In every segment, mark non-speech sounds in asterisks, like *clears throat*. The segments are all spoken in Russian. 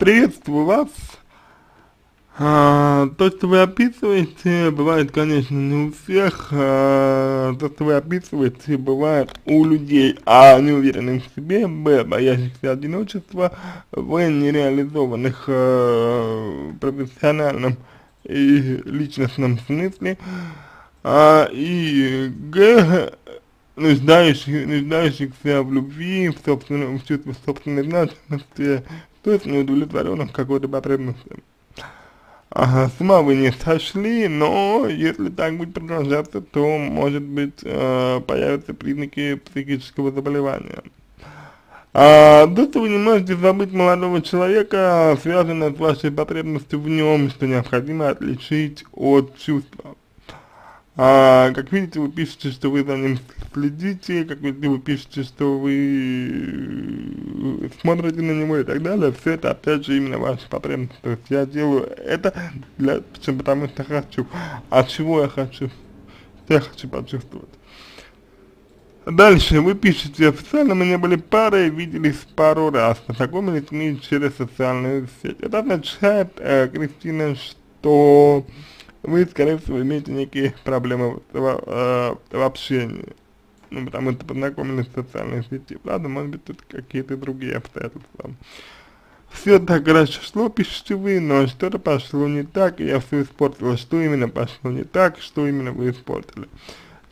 приветствую вас. А, то, что вы описываете, бывает, конечно, не у всех, а, то, что вы описываете, бывает у людей, а, неуверенных в себе, б, боящихся одиночества, в нереализованных а, профессиональном и личностном смысле, а, и г, нуждающих, нуждающихся в любви, в, собственном, в чувстве собственной значимости, то есть неудовлетворенных какой-то потребностью. Ага, с ума вы не сошли, но если так будет продолжаться, то, может быть, э, появятся признаки психического заболевания. А то, что вы не можете забыть молодого человека, связано с вашей потребностью в нем, что необходимо отличить от чувства. А, как видите, вы пишете, что вы за ним следите, как видите, вы пишете, что вы смотрите на него и так далее. Все это, опять же, именно ваши потребности. То есть я делаю это для, потому что хочу. А чего я хочу? Я хочу почувствовать. Дальше вы пишете, официально мы не были парой, виделись пару раз, познакомились мы через социальную сеть. Это означает, э, Кристина, что вы, скорее всего, имеете некие проблемы в, в, в общении. Ну, потому что познакомились в социальной сети. Ладно, может быть, тут какие-то другие обстоятельства. Все так хорошо шло, пишите вы, но что-то пошло не так, и я все испортила. Что именно пошло не так, что именно вы испортили.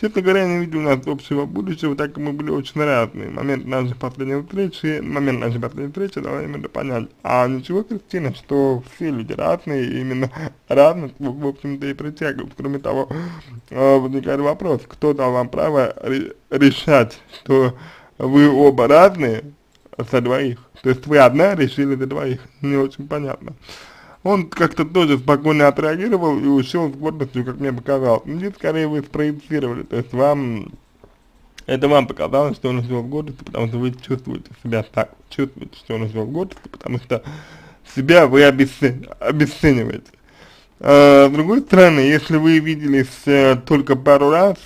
Честно говоря, я не видел у нас общего будущего, так как мы были очень разные. Момент нашей последней встречи, момент нашей последней встречи дал именно понять. А ничего, Кристина, что все люди разные, именно *laughs* разных, в общем-то, и притягивают. Кроме того, э, возникает вопрос, кто дал вам право решать, что вы оба разные со двоих. То есть вы одна решили за двоих, не очень понятно он как-то тоже спокойно отреагировал и ушел с гордостью, как мне показалось. Ну, здесь скорее вы спроецировали, то есть вам, это вам показалось, что он ушел с гордостью, потому что вы чувствуете себя так, чувствуете, что он ушел с гордостью, потому что себя вы обесцен, обесцениваете. А, с другой стороны, если вы виделись э, только пару раз,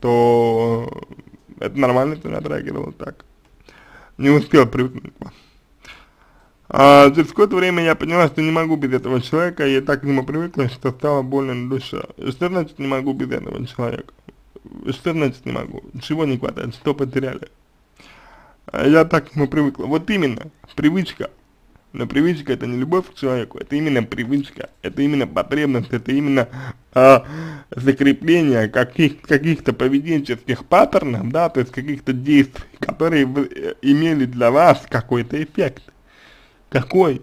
то это нормально, что он отреагировал так. Не успел привыкнуть к вам. А через какое-то время я поняла, что не могу без этого человека, я так к нему привыкла, что стало больно на душе. Что значит не могу без этого человека? Что значит не могу? Чего не хватает? Что потеряли? А я так к нему привыкла. Вот именно, привычка. Но привычка это не любовь к человеку, это именно привычка, это именно потребность, это именно а, закрепление каких, каких-то поведенческих паттернов, да, то есть каких-то действий, которые э, имели для вас какой-то эффект. Какой?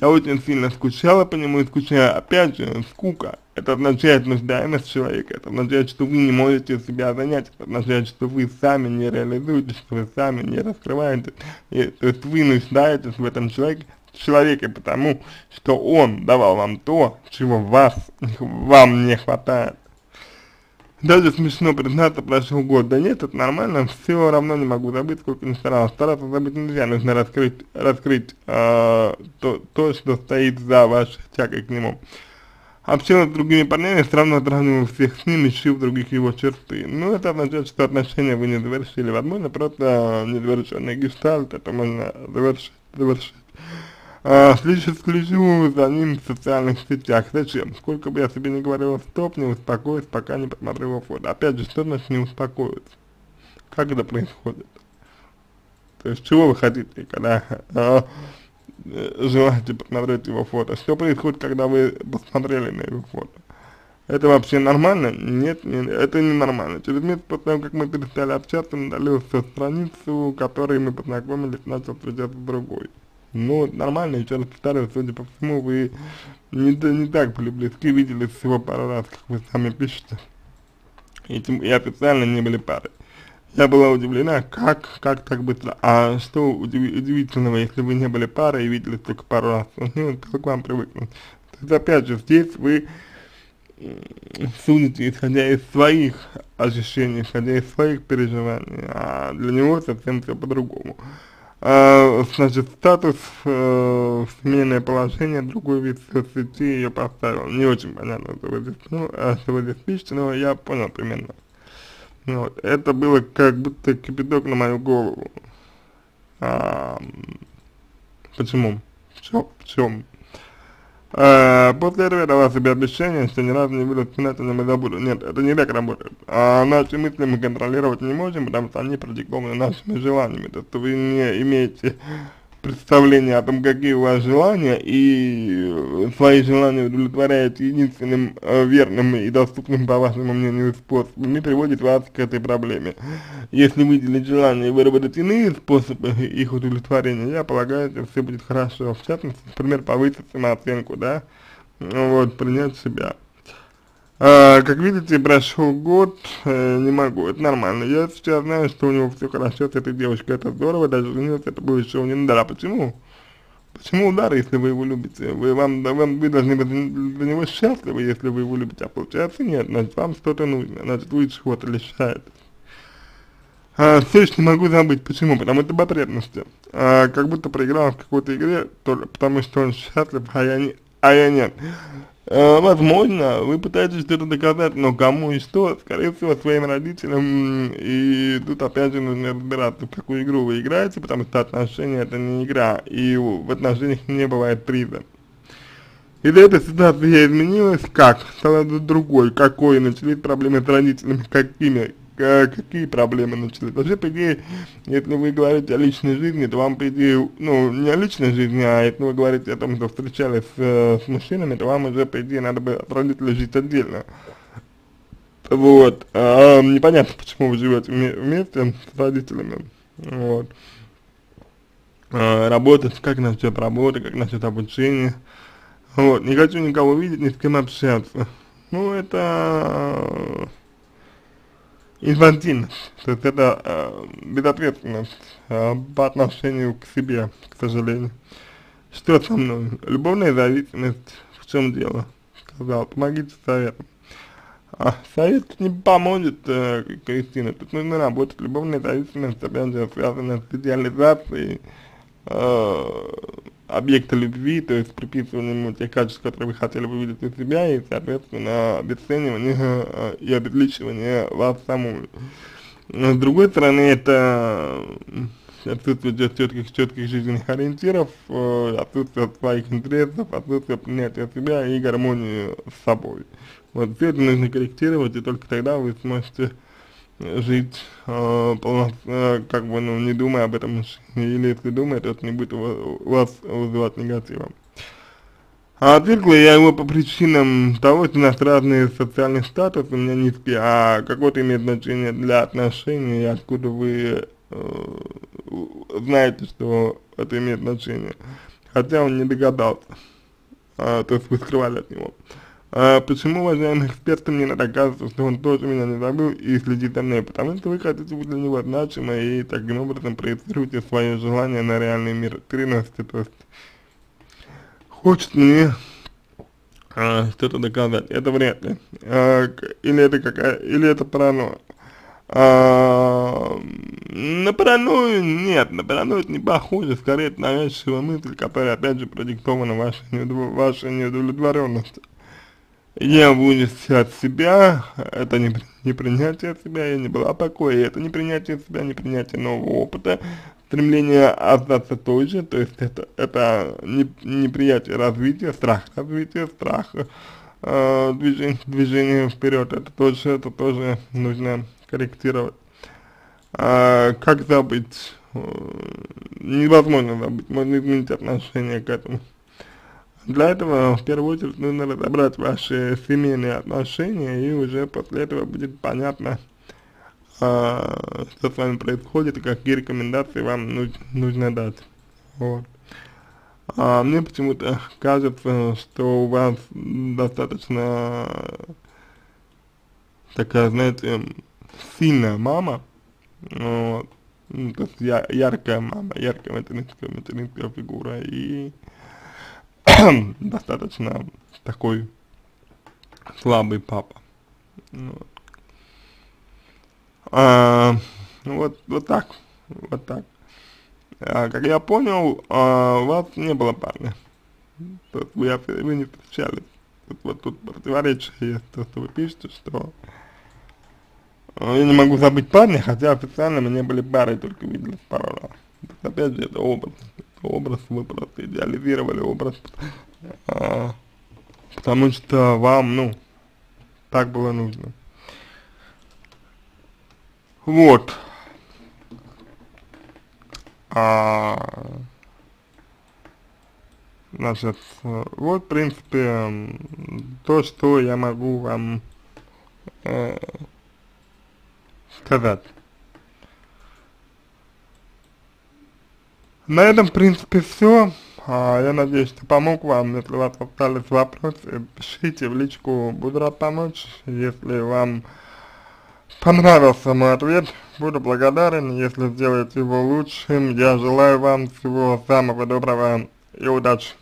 Я очень сильно скучала по нему и скучаю. Опять же, скука. Это означает нуждаемость человека. Это означает, что вы не можете себя занять. Это означает, что вы сами не реализуете, что вы сами не раскрываете. И, то есть вы нуждаетесь в этом человеке, человеке, потому что он давал вам то, чего вас, *laughs* вам не хватает. Даже смешно признаться, прошел год. Да нет, это нормально, все равно не могу забыть, сколько не старался. Стараться забыть нельзя, нужно раскрыть, раскрыть э, то, то, что стоит за вашей тягой к нему. Общался с другими парнями, все равно сравнивал всех с ним, ищу в других его черты. Ну, это означает, что отношения вы не завершили. Возможно, просто незавершенный гештальт, это можно завершить, завершить. А, слежу, за ним в социальных сетях. Зачем? Сколько бы я себе не говорил, стоп, не успокоюсь, пока не посмотрю его фото. Опять же, что значит не успокоиться? Как это происходит? То есть, чего вы хотите, когда а, желаете посмотреть его фото? Что происходит, когда вы посмотрели на его фото? Это вообще нормально? Нет, нет, это не нормально. Через месяц после того, как мы перестали общаться, он удалил всю страницу, которой мы познакомились, начал встречаться с другой. Ну, нормально, еще раз повторю, судя по всему, вы не, не так были близки, видели всего пару раз, как вы сами пишете. И, и официально не были пары. Я была удивлена, как, как так быстро. А что удив, удивительного, если вы не были парой и видели только пару раз? Ну, как к вам привыкнуть? То есть, опять же, здесь вы судите, исходя из своих ощущений, исходя из своих переживаний, а для него совсем все по-другому. А, значит, статус, э, семейное положение, другой вид соцсети ее поставил. Не очень понятно, что вы здесь, ну, а, что вы здесь пишете, но я понял примерно. Вот, это было как будто кипяток на мою голову. А, Почему? В чем? В чем? А, после этого я дала себе обещание, что ни разу не буду вспоминать о нем и забуду. Нет, это не так работает. А наши мысли мы контролировать не можем, потому что они продиктованы нашими желаниями. То есть вы не имеете представление о том, какие у вас желания, и э, свои желания удовлетворяете единственным э, верным и доступным, по вашему мнению, способом, и приводит вас к этой проблеме. Если выделить желания и выработать иные способы их удовлетворения, я полагаю, что все будет хорошо. В частности, например, повысить самооценку, да, вот, принять себя. А, как видите, прошел год, э, не могу, это нормально. Я сейчас знаю, что у него все хорошо с этой девушкой, это здорово, даже женился, это было еще не удар. А почему? Почему удар, если вы его любите? Вы, вам, вам, вы должны быть для него счастливы, если вы его любите, а получается нет, значит, вам что-то нужно, значит, вы чего-то лишаетесь. А, все еще не могу забыть, почему? Потому что потребности. А, как будто проиграл в какой-то игре, то, потому что он счастлив, а я, не, а я нет. Э, возможно, вы пытаетесь что-то доказать, но кому и что, скорее всего, своим родителям, и тут опять же нужно разбираться, в какую игру вы играете, потому что отношения это не игра, и в отношениях не бывает приза. Из-за этой ситуации изменилась, как? Стала другой, какой, начались проблемы с родителями, какими, какие проблемы начались. Вообще, по идее, если вы говорите о личной жизни, то вам, по идее, ну, не о личной жизни, а если вы говорите о том, что встречались с, с мужчинами, то вам уже, по идее, надо бы от родителей жить отдельно. Вот. А, непонятно, *laughs* почему вы живете вместе с родителями. Вот. А, работать, как насчет работы, как насчет обучения. Вот. Не хочу никого видеть, ни с кем общаться. Ну, это инфантильность, то есть это э, безответственность э, по отношению к себе, к сожалению. Что со мной? Любовная зависимость, в чем дело? Сказал, помогите советом. А, совет не поможет, э, Кристина, тут нужно работать. Любовная зависимость, опять же, связана с идеализацией, э, объекта любви, то есть приписыванием тех качеств, которые вы хотели бы видеть у себя, и, соответственно, обесценивание э, и обезличивание вас саму. С другой стороны, это отсутствие четких, четких жизненных ориентиров, э, отсутствие своих интересов, отсутствие принятия себя и гармонии с собой. Вот все это нужно корректировать, и только тогда вы сможете жить, э, э, как бы, ну, не думая об этом, или если думает, это не будет у вас вызывать негатива. А отвергла я его по причинам того, что у нас разный социальный статус, у меня низкий, а какое-то имеет значение для отношений, и откуда вы э, знаете, что это имеет значение. Хотя он не догадался, а, то есть вы скрывали от него. А почему, уважаемые эксперты, мне надо оказывается, что он тоже меня не забыл и следит за мной? Потому что вы хотите быть для него значимой и таким образом проецируете свое желание на реальный мир, переносите, то есть хочет мне а, что-то доказать, это вряд ли, а, или это какая, или это паранойя. А, на паранойю нет, на паранойю не похоже, скорее это навязчивая мысль, которая опять же продиктована вашей, вашей неудовлетворенностью я вынес от себя, это не, не принятие себя, я не была покоя, это не принятие себя, не принятие нового опыта, стремление остаться той же, то есть это, это не, неприятие развития, страх развития, страх э, движения, движения вперед, это тоже, это тоже нужно корректировать. А, как забыть? Э, невозможно забыть, можно изменить отношение к этому. Для этого в первую очередь нужно разобрать ваши семейные отношения и уже после этого будет понятно, а, что с вами происходит и какие рекомендации вам нуж нужно дать. Вот. А мне почему-то кажется, что у вас достаточно такая, знаете, сильная мама, вот, ну, то есть я, яркая мама, яркая материнская, материнская фигура, и *clears throat* достаточно такой слабый папа. Вот. А, вот, вот так, вот так. А, как я понял, а, у вас не было парня. То есть вы, вы не встречались. Вот, вот тут противоречие есть, то, что вы пишете, что я не могу забыть парня, хотя официально мы не были парой, только виделись пару раз. Опять же, это это образ, вы просто идеализировали образ, а, потому что вам, ну, так было нужно. Вот. А, значит, вот, в принципе, то, что я могу вам э, сказать. На этом, в принципе, все. А, я надеюсь, что помог вам. Если у вас остались вопросы, пишите в личку, буду рад помочь. Если вам понравился мой ответ, буду благодарен. Если сделаете его лучшим, я желаю вам всего самого доброго и удачи.